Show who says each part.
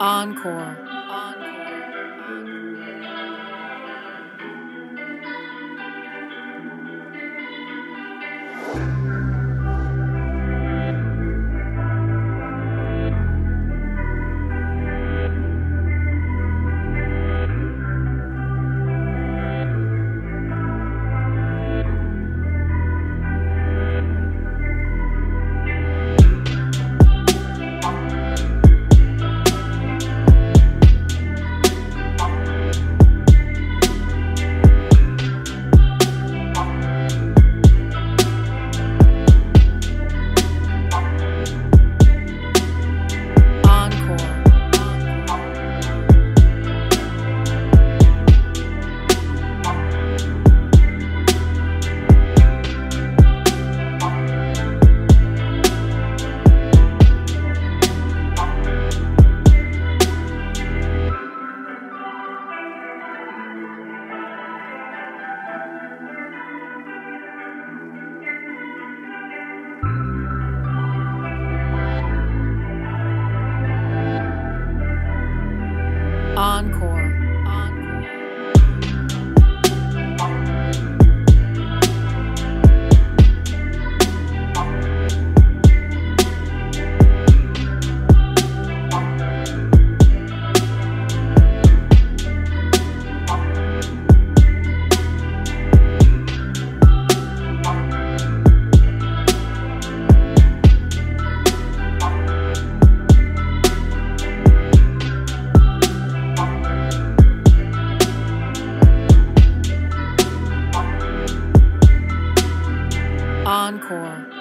Speaker 1: Encore. Encore. Encore.